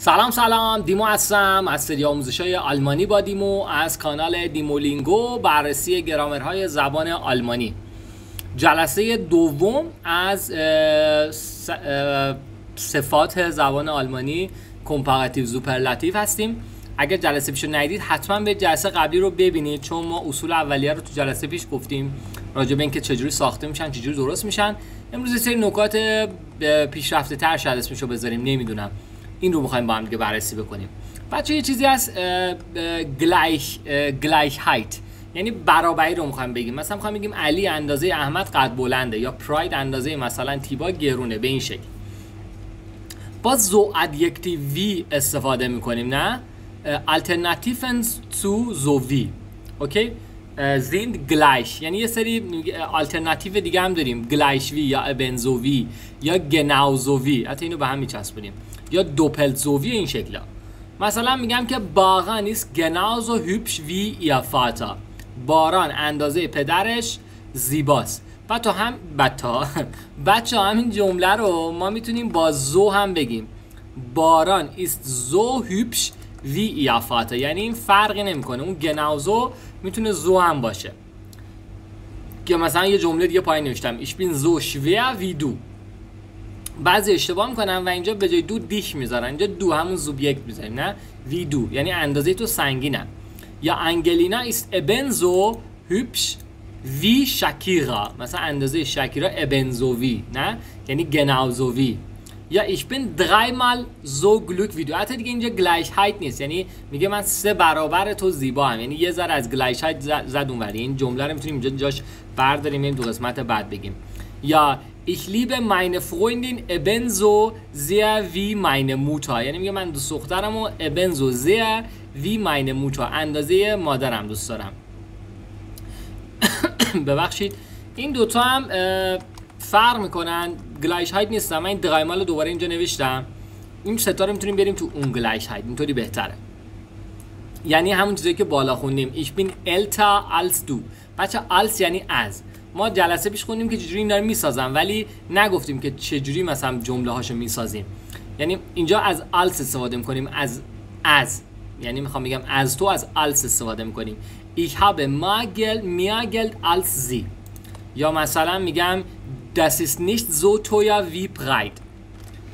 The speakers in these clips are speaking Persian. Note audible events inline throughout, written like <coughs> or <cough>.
سلام سلام. دیمو هستم. از سری آموزش های آلمانی با دیمو از کانال دیمولینگو بررسی گرامرهای زبان آلمانی. جلسه دوم از صفات زبان آلمانی کمپاراتیو زوپرلاتیو هستیم. اگر جلسه پیشو ندید حتما به جلسه قبلی رو ببینید چون ما اصول اولیه رو تو جلسه پیش گفتیم. راجع به اینکه چجوری ساخته میشن چجوری درست میشن. امروز سری نکات پیشرفته تر شاید اسمشو بذاریم نمی‌دونم. این رو می‌خوایم با هم دیگه بررسی بکنیم. بچه یه چیزی از گلایش گلایش هایت یعنی برابری رو می‌خوایم بگیم. مثلا می‌خوایم بگیم علی اندازه احمد قد بلنده یا پراید اندازه مثلا تیبا گرونه به این شکل. با زو ادیکتیوی استفاده می‌کنیم نه؟ alternativen zu sowie اوکی؟ Sind gleich یعنی یه سری آلترناتیو دیگه هم داریم. گلایشوی یا ابنزووی یا گناوزووی. حتی اینو به هم میچسبونیم. یا دوپلزووی این شکلا. مثلا میگم که باغان نیست. گناوز و هوپش وی یا فاتا باران اندازه پدرش زیباست. و تا هم بتا بچه همین جمله رو ما می‌تونیم با زو هم بگیم. باران است زو هوپش وی ایافاتا یعنی این فرقی نمی‌کنه. اون گناوزو می‌تونه زو هم باشه. که مثلا یه جمله دیگه پایین نوشتم. ایش بین زو شویا وی دو بعضی اشتباه می‌کنن و اینجا به جای دو دیش می‌ذارن. اینجا دو همون زوبیکت می‌ذاریم نه؟ وی دو یعنی اندازه تو سنگینه یا انگلینا است ابنزو هوپش وی شکیرا مثلا اندازه شکیرا ابنزووی نه؟ یعنی گناوزووی یا ایش بین so glück wie du. حتی دیگه اینجا gleichheit نیست یعنی میگه من سه برابر تو زیبا هم یعنی یه ذره از gleichheit زد اونوری این جمله رو می‌تونیم اینجا جاش برداریم این دو قسمت بعد بگیم. یا ich liebe meine Freundin ebenso sehr wie meine Mutter. یعنی میگه من دوست دخترم و ebenso sehr wie meine Mutter. اندازه مادرم دوست دارم. <coughs> ببخشید. این دوتا هم فرق می‌کنن؟ گلایش هایت نیستم من این دقایمال رو دوباره اینجا نوشتم. این ستا رو می‌تونیم بریم تو اون گلایش هایت اینطوری بهتره. یعنی همون چیزی که بالا خوندیم. ایش بین التا als دو بچه als یعنی از. ما جلسه پیش خوندیم که چجوری اینا رو می‌سازم ولی نگفتیم که چجوری مثلا جمله هاشو می‌سازیم. یعنی اینجا از als استفاده می‌کنیم از از. یعنی می‌خوام بگم از تو از als استفاده می‌کنیم. Ich habe mehr Geld als sie. یا مثلا میگم das ist nicht so teuer wie breit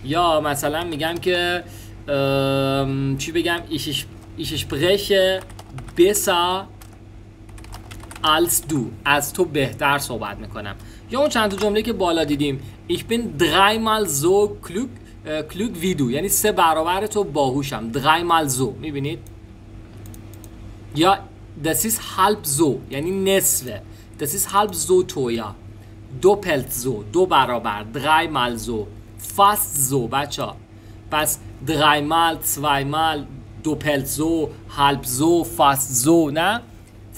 یا مثلا میگم که چی بگم ich, ich spreche besser als du از تو بهتر صحبت می‌کنم یا اون چند تا جمله که بالا دیدیم ich bin dreimal so klug klug wie du یعنی سه برابر تو باهوشم dreimal so می‌بینید یا das ist halb so یعنی نصفه das ist halb so teuer دوپلت زو دو برابر دreimal so fast so بچه پس dreimal zweimal دوپلت زو halb so fast so نه؟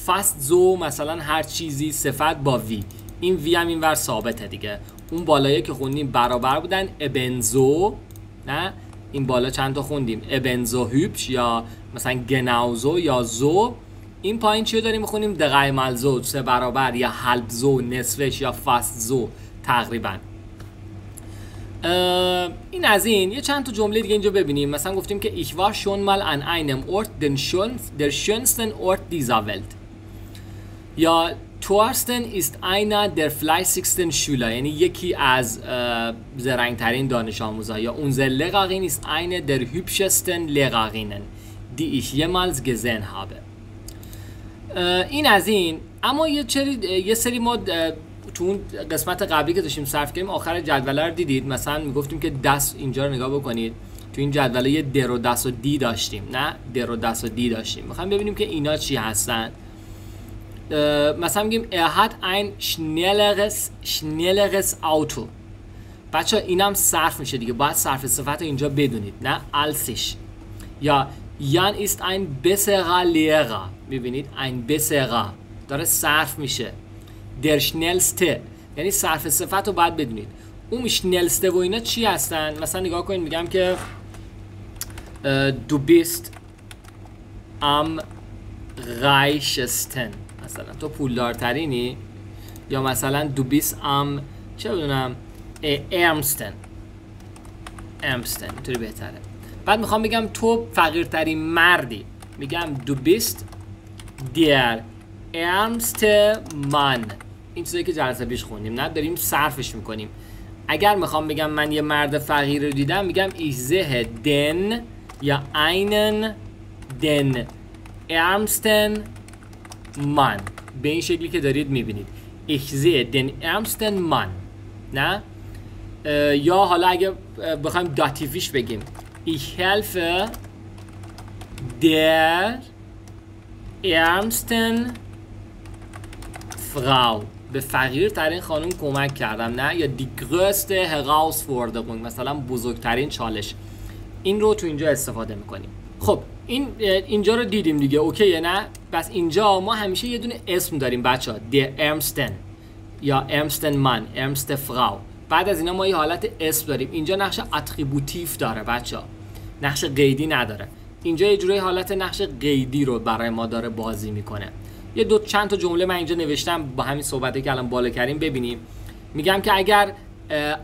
fast so مثلا هر چیزی صفت با وی. این وی هم این ور ثابته دیگه. اون بالایی که خوندیم برابر بودن ابنزو نه؟ این بالا چند تا خوندیم؟ ابنزو هوپش یا مثلا گناوزو یا زو. این پایین چی داریم می‌خونیم دقیمال زو سه برابر یا حلب زو نصفش یا فست زو تقریبا این از این یه چند تا جمله دیگه اینجا ببینیم مثلا گفتیم که ich war schon mal an einem Ort den schön, der schönsten Ort dieser Welt یا Thorsten ist einer der fleißigsten Schüler یعنی یکی از زرنگترین دانش آموزا یا unser Lehrerin ist eine der hübschesten Lehrerinnen die ich jemals gesehen habe این از این. اما یه, یه سری ما تو اون قسمت قبلی که داشتیم صرف کردیم آخر جدوله رو دیدید. مثلا می‌گفتیم که دست اینجا رو نگاه بکنید. تو این جدوله یه در و دست و دی داشتیم. نه در و دست و دی داشتیم. می‌خوایم ببینیم که اینا چی هستن. مثلا میگیم hat ein schnelleres schnelleres Auto بچه اینم صرف میشه دیگه. باید صرف صفت اینجا بدونید. نه alsish یا Jan ist ein besserer Lehrer. می‌بینید ein besserer. داره صرف میشه der schnellste. یعنی صرف صفت رو باید بدونید اون schnellste و اینا چی هستن مثلا نگاه کنید میگم که du bist am reichesten. مثلا تو پولدارترینی یا مثلا du bist am چه بدونم ärmsten. Ärmsten اینطوری بهتره بعد می‌خوام بگم تو فقیرترین مردی. میگم دو بیست دیر ارمست من این چیزایی که جلسه پیش خوندیم نه؟ داریم صرفش می‌کنیم. اگر می‌خوام بگم من یه مرد فقیر رو دیدم میگم ایزه دن یا اینن دن. ارمستن من به این شکلی که دارید می‌بینید. ایزه دن ارمستن من نه یا حالا اگه بخوایم داتیفیش بگیم. Ich helfe der ärmsten Frau. به فقیر ترین خانم کمک کردم نه یا دی größte Herausforderung مثلا بزرگترین چالش این رو تو اینجا استفاده می‌کنیم خب این اینجا رو دیدیم دیگه اوکیه نه پس اینجا ما همیشه یه دونه اسم داریم بچه ها دی ارمستن یا ارمستن من ارمست فراو بعد از اینا ما یه حالت اسم داریم اینجا نقش اتریبوتیف داره بچه ها نقش قیدی نداره. اینجا یه جوری حالت نقش قیدی رو برای ما داره بازی می‌کنه. یه دو چند تا جمله من اینجا نوشتم با همین صحبتی که الان بالا کردیم ببینیم. میگم که اگر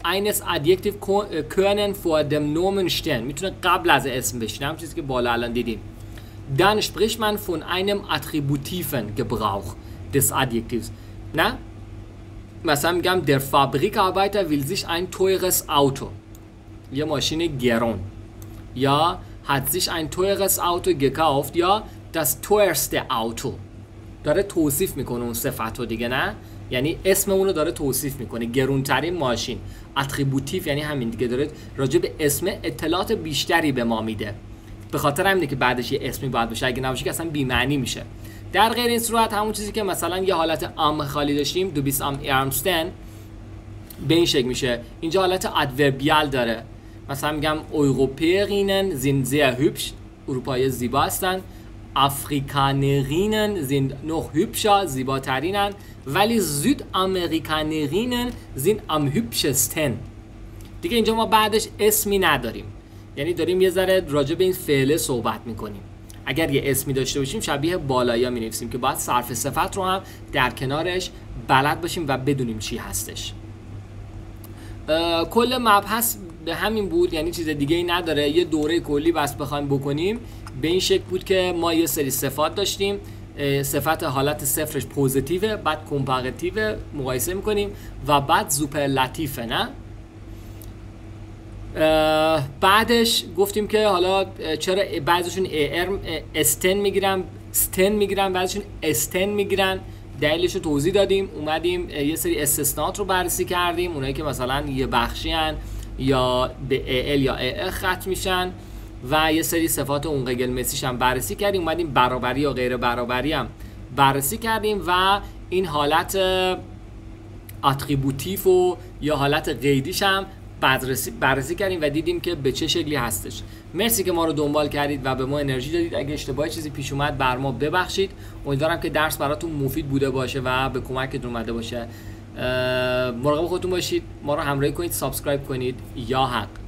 eines Adjektiv können vor dem Nomen stehen می‌تونه قبل از اسم بشینه هم چیزی که بالا الان دیدیم. dann spricht man von einem attributiven Gebrauch des Adjektivs نه؟ مثلا میگم der Fabrikarbeiter will sich ein teures Auto یه ماشین گرون. یا hat sich ein teures Auto gekauft یا das teuerste Auto. داره توصیف می‌کنه اون صفت رو دیگه نه یعنی اسم اون رو داره توصیف می‌کنه گرونترین ماشین اتریبوتیف یعنی همین دیگه داره راجع به اسم اطلاعات بیشتری به ما میده به خاطر همینه که بعدش یه اسمی باید باشه اگه نباشه که اصلا بی معنی میشه در غیر این صورت همون چیزی که مثلا یه حالت ام خالی داشتیم دو بیس ام ارمستن به این شکل میشه اینجا حالت ادوربیال داره مثلا میگم اوروپیرینن زین sehr hübsch اروپایی زیبا هستن افریکانرینن sind noch hübscher زیباترینن. ولی زود امریکانرینن sind am hübschesten دیگه اینجا ما بعدش اسمی نداریم. یعنی داریم یه ذره راجع به این فعله صحبت می‌کنیم. اگر یه اسمی داشته باشیم شبیه بالایی می نویسیم که باید صرف صفت رو هم در کنارش بلد باشیم و بدونیم چی هستش. کل مبحث به همین بود یعنی چیز دیگه ای نداره. یه دوره کلی بس بخوایم بکنیم. به این شکل بود که ما یه سری صفات داشتیم. صفت حالت صفرش پوزیتیوه بعد کمپاراتیو مقایسه می‌کنیم و بعد سوپرلاتیفه نه؟ بعدش گفتیم که حالا چرا بعضیشون ارم استن می‌گیرن استن می‌گیرن بعضیشون استن می‌گیرن. دلیلش رو توضیح دادیم اومدیم یه سری استثنات رو بررسی کردیم. اونایی که مثلا یه بخشی یا به ال یا ال ختم میشن و یه سری صفات اون قگل مسیش هم بررسی کردیم اومدیم برابری یا غیر برابری هم بررسی کردیم و این حالت اتریبوتیف و یا حالت قیدیش هم بررسی, بررسی کردیم و دیدیم که به چه شکلی هستش. مرسی که ما رو دنبال کردید و به ما انرژی دادید. اگه اشتباهی چیزی پیش اومد بر ما ببخشید. امیدوارم که درس براتون مفید بوده باشه و به کمکتون اومده باشه. مراقب خودتون باشید. ما رو همراهی کنید سابسکرایب کنید یا حق.